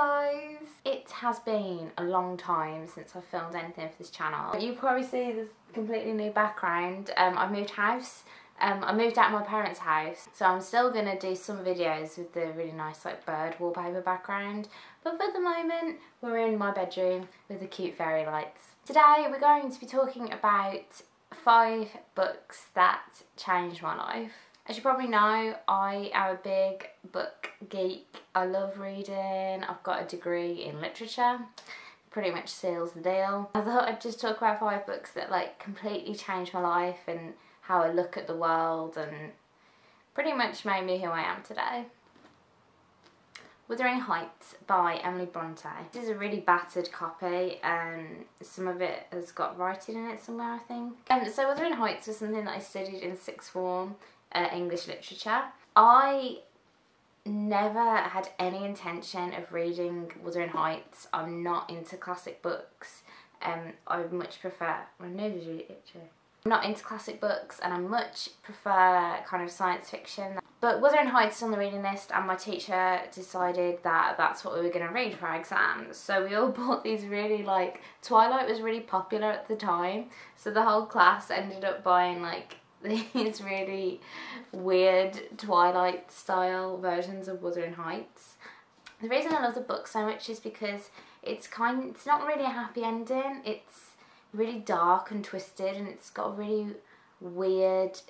guys! It has been a long time since I've filmed anything for this channel. You probably see this completely new background. Um, I've moved house. Um, I moved out of my parents' house, so I'm still going to do some videos with the really nice like bird wallpaper background. But for the moment, we're in my bedroom with the cute fairy lights. Today we're going to be talking about five books that changed my life. As you probably know, I am a big book geek. I love reading. I've got a degree in literature. Pretty much seals the deal. I thought I'd just talk about five books that like completely changed my life and how I look at the world and pretty much made me who I am today. Wuthering Heights by Emily Bronte. This is a really battered copy and some of it has got writing in it somewhere I think. Um, so Wuthering Heights was something that I studied in sixth form uh, English literature. I never had any intention of reading Wuthering Heights. I'm not into classic books. Um, I much prefer. I'm not into classic books and I much prefer kind of science fiction. But Wuthering Heights is on the reading list and my teacher decided that that's what we were going to read for our exams. So we all bought these really like, Twilight was really popular at the time. So the whole class ended up buying like these really weird Twilight style versions of Wuthering Heights. The reason I love the book so much is because it's kind it's not really a happy ending. It's really dark and twisted and it's got a really weird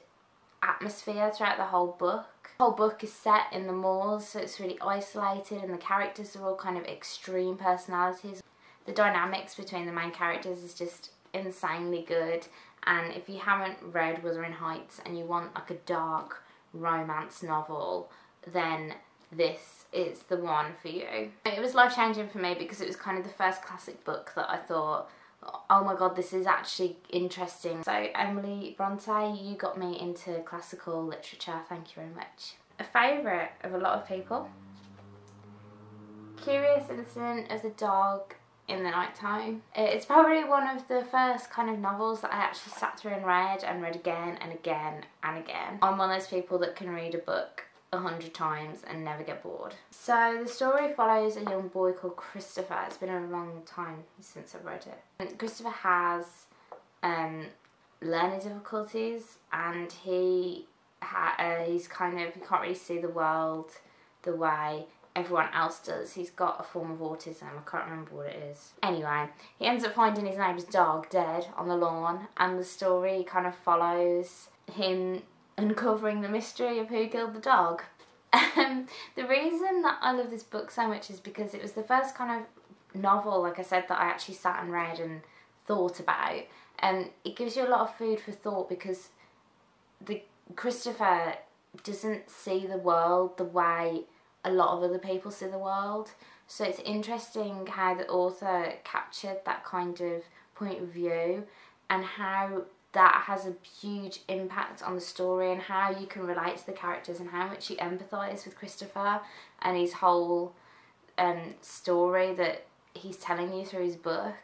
atmosphere throughout the whole book. The whole book is set in the moors so it's really isolated and the characters are all kind of extreme personalities. The dynamics between the main characters is just insanely good and if you haven't read Wuthering Heights and you want like a dark romance novel then this is the one for you. It was life changing for me because it was kind of the first classic book that I thought oh my god this is actually interesting. So Emily Bronte you got me into classical literature thank you very much. A favourite of a lot of people. Curious Incident of the Dog in the night time. It's probably one of the first kind of novels that I actually sat through and read and read again and again and again. I'm one of those people that can read a book a hundred times and never get bored. So the story follows a young boy called Christopher. It's been a long time since I've read it. And Christopher has um, learning difficulties and he uh, he's kind of he can't really see the world the way everyone else does. He's got a form of autism. I can't remember what it is. Anyway, he ends up finding his neighbour's dog dead on the lawn, and the story kind of follows him uncovering the mystery of who killed the dog. Um, the reason that I love this book so much is because it was the first kind of novel, like I said, that I actually sat and read and thought about. And it gives you a lot of food for thought because the Christopher doesn't see the world the way a lot of other people see the world. So it's interesting how the author captured that kind of point of view and how that has a huge impact on the story and how you can relate to the characters and how much you empathise with Christopher and his whole um, story that he's telling you through his book.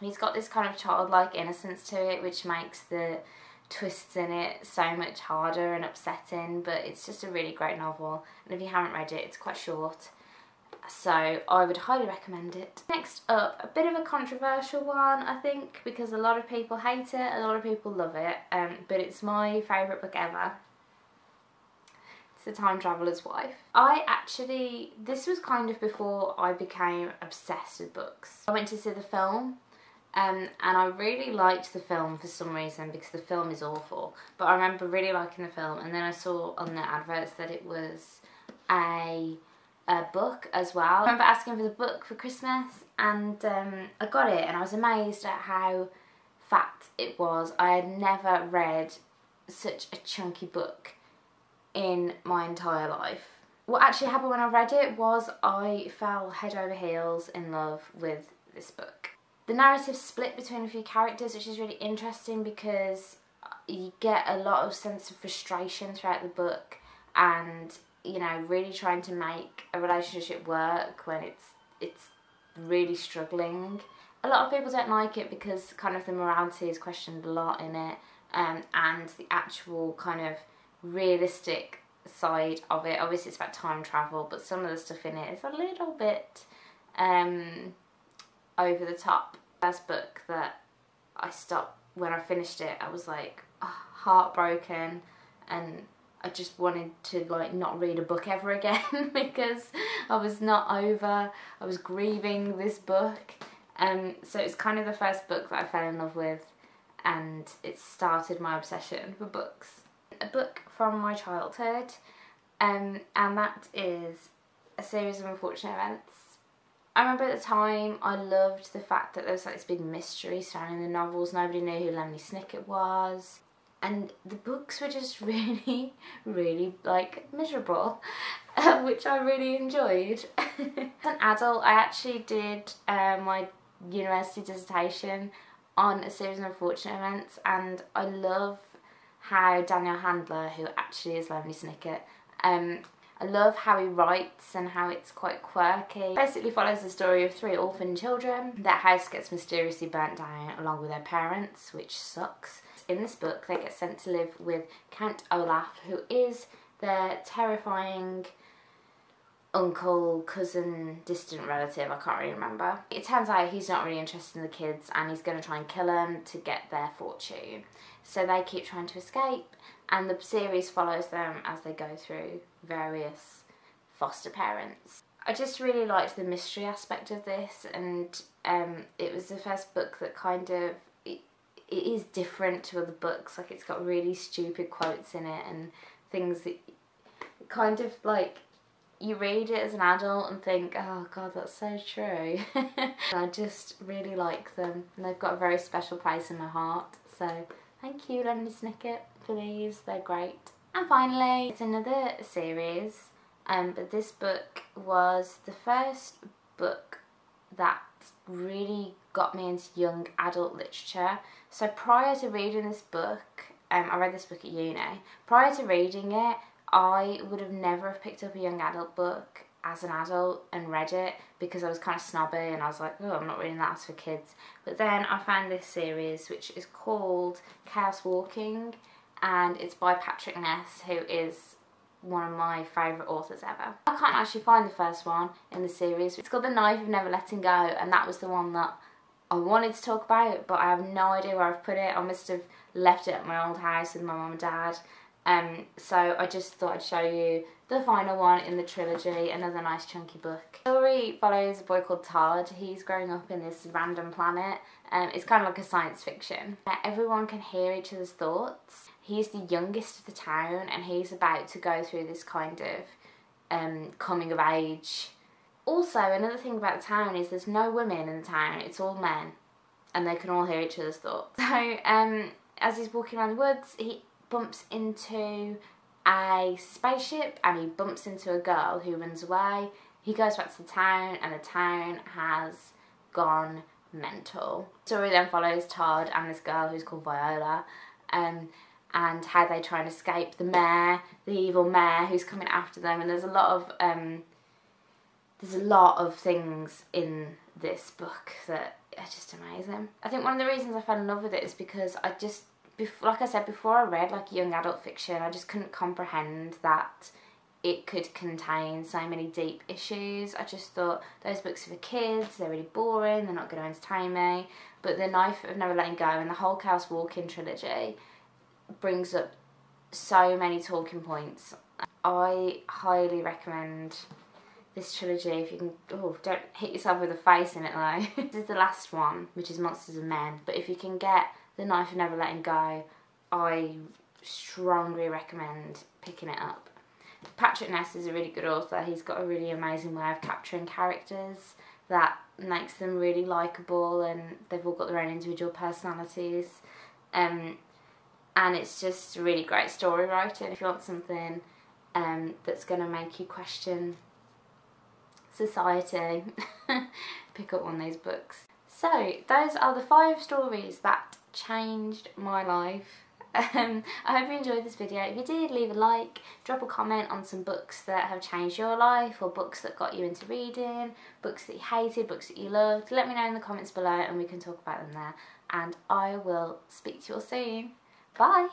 He's got this kind of childlike innocence to it which makes the twists in it so much harder and upsetting but it's just a really great novel and if you haven't read it it's quite short so I would highly recommend it. Next up, a bit of a controversial one I think because a lot of people hate it, a lot of people love it um, but it's my favourite book ever. It's The Time Traveller's Wife. I actually, this was kind of before I became obsessed with books. I went to see the film um, and I really liked the film for some reason because the film is awful. But I remember really liking the film, and then I saw on the adverts that it was a, a book as well. I remember asking for the book for Christmas, and um, I got it, and I was amazed at how fat it was. I had never read such a chunky book in my entire life. What actually happened when I read it was I fell head over heels in love with this book. The narrative split between a few characters, which is really interesting because you get a lot of sense of frustration throughout the book and you know really trying to make a relationship work when it's it's really struggling. A lot of people don't like it because kind of the morality is questioned a lot in it um, and the actual kind of realistic side of it obviously it's about time travel but some of the stuff in it is a little bit um, over the top. First book that I stopped when I finished it. I was like heartbroken, and I just wanted to like not read a book ever again because I was not over. I was grieving this book. Um, so it's kind of the first book that I fell in love with, and it started my obsession for books. A book from my childhood, um, and that is a series of unfortunate events. I remember at the time I loved the fact that there was like this big mystery surrounding the novels. Nobody knew who Lemony Snicket was. And the books were just really, really like miserable, which I really enjoyed. As an adult, I actually did uh, my university dissertation on a series of unfortunate events, and I love how Daniel Handler, who actually is Lemony Snicket, um, I love how he writes and how it's quite quirky. Basically follows the story of three orphan children. Their house gets mysteriously burnt down along with their parents, which sucks. In this book, they get sent to live with Count Olaf, who is their terrifying uncle, cousin, distant relative, I can't really remember. It turns out he's not really interested in the kids and he's going to try and kill them to get their fortune. So they keep trying to escape and the series follows them as they go through various foster parents. I just really liked the mystery aspect of this and um, it was the first book that kind of it, it is different to other books like it's got really stupid quotes in it and things that kind of like you read it as an adult and think, oh god, that's so true. I just really like them and they've got a very special place in my heart. So thank you, Lemony Snicket, these. They're great. And finally, it's another series, um, but this book was the first book that really got me into young adult literature. So prior to reading this book, um, I read this book at uni. Prior to reading it, I would have never have picked up a young adult book as an adult and read it because I was kind of snobby and I was like, oh, I'm not reading that as for kids. But then I found this series which is called Chaos Walking and it's by Patrick Ness who is one of my favourite authors ever. I can't actually find the first one in the series. It's called The Knife of Never Letting Go and that was the one that I wanted to talk about but I have no idea where I've put it. I must have left it at my old house with my mum and dad um, so I just thought I'd show you the final one in the trilogy, another nice chunky book. The story follows a boy called Todd. He's growing up in this random planet. Um, it's kind of like a science fiction. Everyone can hear each other's thoughts. He's the youngest of the town and he's about to go through this kind of um, coming of age. Also, another thing about the town is there's no women in the town, it's all men. And they can all hear each other's thoughts. So, um, as he's walking around the woods, he bumps into a spaceship and he bumps into a girl who runs away. He goes back to the town and the town has gone mental. story then follows Todd and this girl who's called Viola um, and how they try and escape the mayor, the evil mayor who's coming after them and there's a lot of um, there's a lot of things in this book that are just amazing. I think one of the reasons I fell in love with it is because I just before, like I said before, I read like young adult fiction. I just couldn't comprehend that it could contain so many deep issues. I just thought those books are for kids. They're really boring. They're not going to entertain me. But the Knife of Never Letting Go and the whole Chaos Walking trilogy brings up so many talking points. I highly recommend this trilogy if you can oh don't hit yourself with a face in it though this is the last one which is monsters of men but if you can get the Knife of Never Letting Go, I strongly recommend picking it up. Patrick Ness is a really good author. He's got a really amazing way of capturing characters that makes them really likable and they've all got their own individual personalities. Um, and it's just really great story writing. If you want something um, that's going to make you question society, pick up one of these books. So, those are the five stories that changed my life. Um, I hope you enjoyed this video. If you did, leave a like, drop a comment on some books that have changed your life or books that got you into reading, books that you hated, books that you loved. Let me know in the comments below and we can talk about them there. And I will speak to you all soon. Bye!